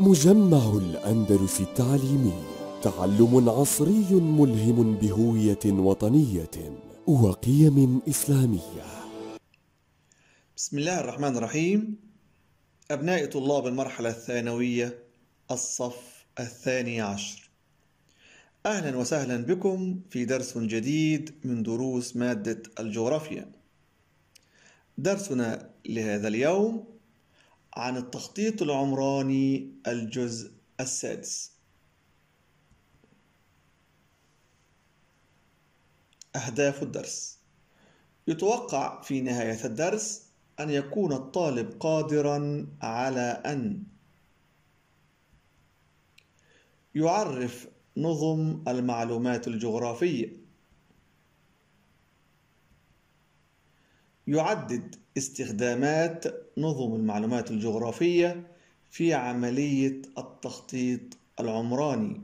مجمع الأندلس التعليمي تعلم عصري ملهم بهوية وطنية وقيم إسلامية. بسم الله الرحمن الرحيم. أبناء طلاب المرحلة الثانوية الصف الثاني عشر. أهلا وسهلا بكم في درس جديد من دروس مادة الجغرافيا. درسنا لهذا اليوم عن التخطيط العمراني الجزء السادس. أهداف الدرس. يتوقع في نهاية الدرس أن يكون الطالب قادرا على أن يعرف نظم المعلومات الجغرافية. يعدد استخدامات نظم المعلومات الجغرافية في عملية التخطيط العمراني.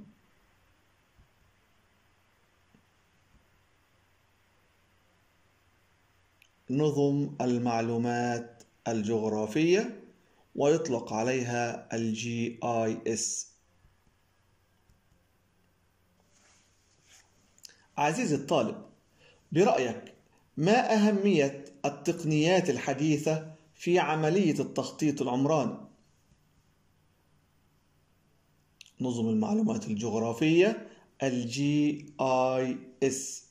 نظم المعلومات الجغرافية ويطلق عليها الجي آي إس. عزيزي الطالب برأيك ما أهمية التقنيات الحديثة في عملية التخطيط العمراني؟ نظم المعلومات الجغرافية ال GIS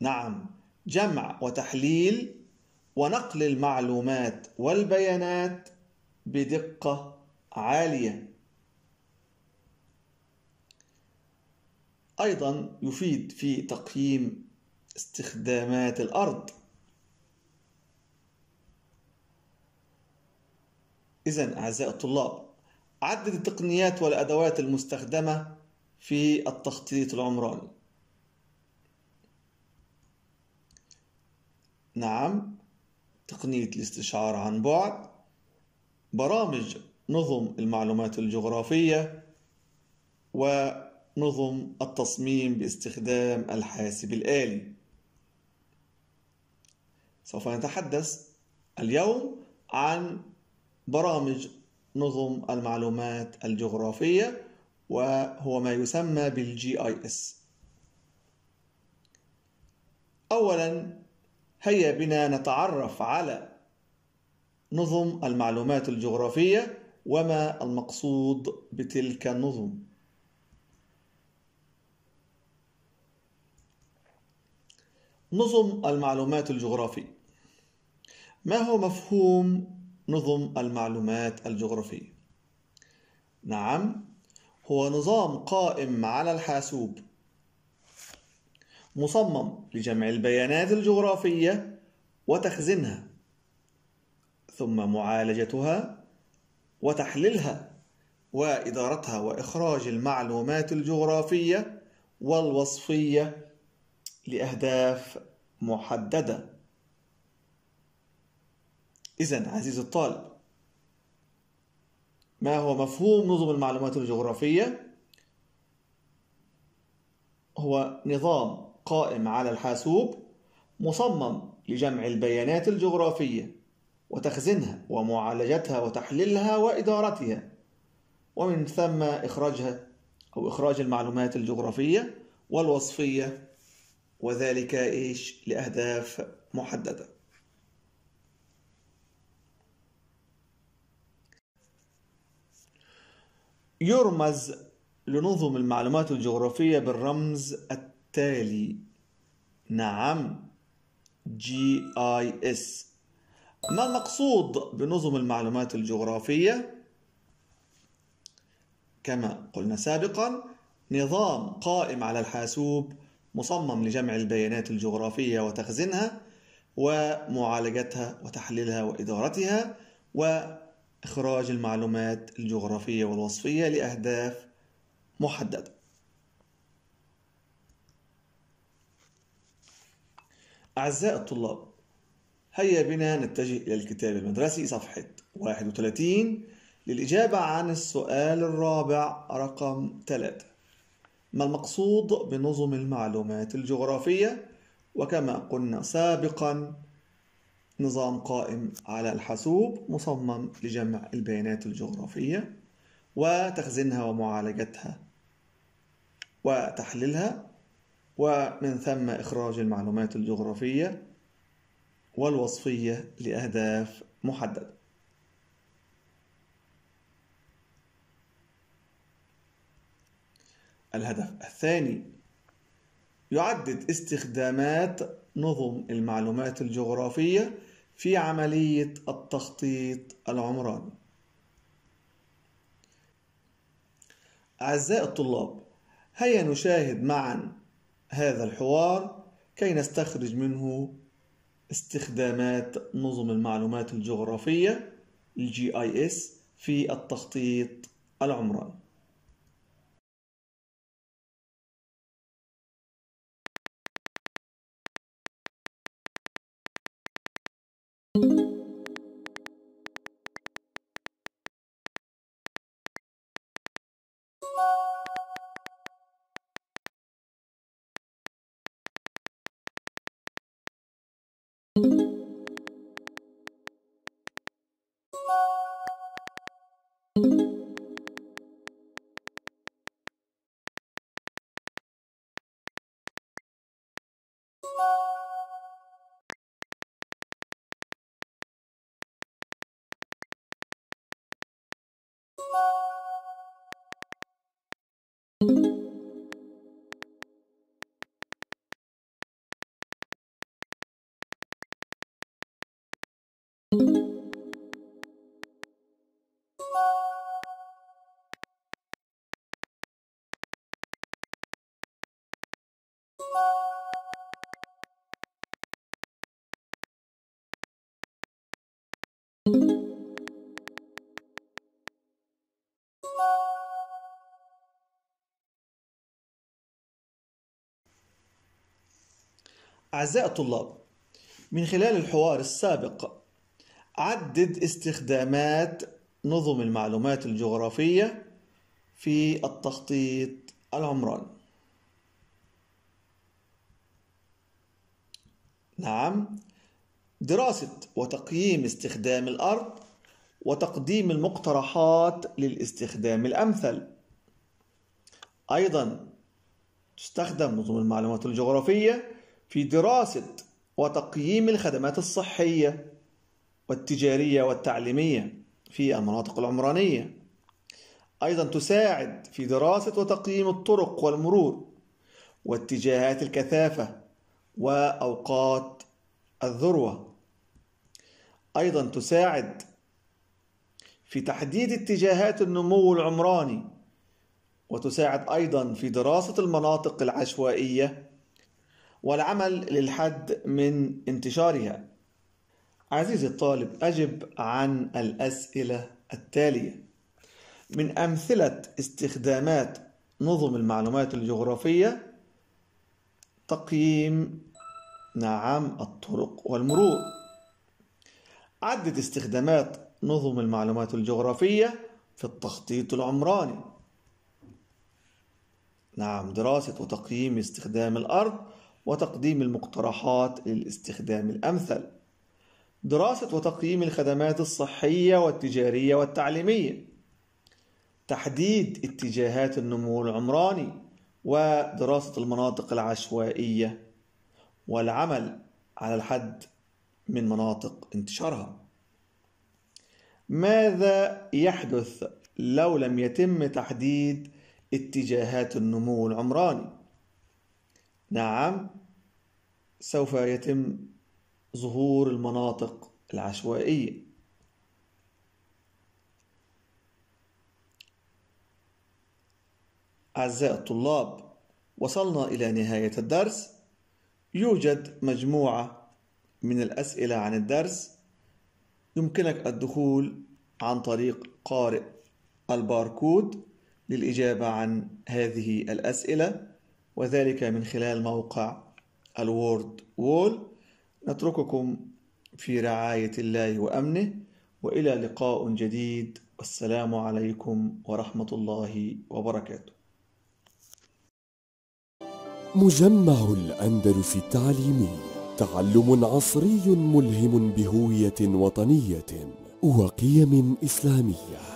نعم جمع وتحليل ونقل المعلومات والبيانات بدقة عالية. أيضا يفيد في تقييم استخدامات الأرض. إذا أعزائي الطلاب عدد التقنيات والأدوات المستخدمة في التخطيط العمراني. نعم تقنية الاستشعار عن بعد برامج نظم المعلومات الجغرافية ونظم التصميم باستخدام الحاسب الآلي. سوف نتحدث اليوم عن برامج نظم المعلومات الجغرافية وهو ما يسمى بال GIS. أولا هيا بنا نتعرف على نظم المعلومات الجغرافية وما المقصود بتلك النظم. نظم المعلومات الجغرافية ما هو مفهوم نظم المعلومات الجغرافية؟ نعم هو نظام قائم على الحاسوب مصمم لجمع البيانات الجغرافية وتخزينها ثم معالجتها وتحليلها وإدارتها وإخراج المعلومات الجغرافية والوصفية لأهداف محددة إذا عزيزي الطالب ما هو مفهوم نظم المعلومات الجغرافية؟ هو نظام قائم على الحاسوب مصمم لجمع البيانات الجغرافية وتخزينها ومعالجتها وتحليلها وإدارتها ومن ثم إخراجها أو إخراج المعلومات الجغرافية والوصفية وذلك إيش؟ لأهداف محددة. يرمز لنظم المعلومات الجغرافية بالرمز التالي. نعم جي آي إس. ما المقصود بنظم المعلومات الجغرافية؟ كما قلنا سابقا نظام قائم على الحاسوب مصمم لجمع البيانات الجغرافية وتخزينها ومعالجتها وتحليلها وإدارتها وإخراج المعلومات الجغرافية والوصفية لأهداف محددة. أعزائي الطلاب هيا بنا نتجه إلى الكتاب المدرسي صفحة 31 للإجابة عن السؤال الرابع رقم 3 ما المقصود بنظم المعلومات الجغرافية؟ وكما قلنا سابقا نظام قائم على الحاسوب مصمم لجمع البيانات الجغرافية وتخزينها ومعالجتها وتحليلها ومن ثم إخراج المعلومات الجغرافية والوصفية لأهداف محددة. الهدف. الثاني يعدد استخدامات نظم المعلومات الجغرافية في عملية التخطيط العمراني. أعزائي الطلاب هيا نشاهد معا هذا الحوار كي نستخرج منه استخدامات نظم المعلومات الجغرافية ال GIS في التخطيط العمراني. أعزائي الطلاب من خلال الحوار السابق عدد استخدامات نظم المعلومات الجغرافية في التخطيط العمراني نعم دراسة وتقييم استخدام الأرض وتقديم المقترحات للاستخدام الأمثل. أيضا تستخدم نظم المعلومات الجغرافية في دراسة وتقييم الخدمات الصحية والتجارية والتعليمية في المناطق العمرانية. أيضا تساعد في دراسة وتقييم الطرق والمرور واتجاهات الكثافة وأوقات الذروة. أيضا تساعد في تحديد اتجاهات النمو العمراني وتساعد أيضا في دراسة المناطق العشوائية والعمل للحد من انتشارها. عزيزي الطالب أجب عن الأسئلة التالية. من أمثلة استخدامات نظم المعلومات الجغرافية تقييم نعم الطرق والمرور. عدد استخدامات نظم المعلومات الجغرافية في التخطيط العمراني. نعم دراسة وتقييم استخدام الأرض وتقديم المقترحات للاستخدام الأمثل. دراسة وتقييم الخدمات الصحية والتجارية والتعليمية. تحديد اتجاهات النمو العمراني ودراسة المناطق العشوائية والعمل على الحد من مناطق انتشارها. ماذا يحدث لو لم يتم تحديد اتجاهات النمو العمراني؟ نعم سوف يتم ظهور المناطق العشوائية. أعزائي الطلاب وصلنا إلى نهاية الدرس. يوجد مجموعة من الأسئلة عن الدرس. يمكنك الدخول عن طريق قارئ الباركود للإجابة عن هذه الأسئلة. وذلك من خلال موقع ال Wordwall. نترككم في رعاية الله وأمنه وإلى لقاء جديد. والسلام عليكم ورحمة الله وبركاته. مجمع الأندلس التعليمي تعلم عصري ملهم بهوية وطنية وقيم إسلامية.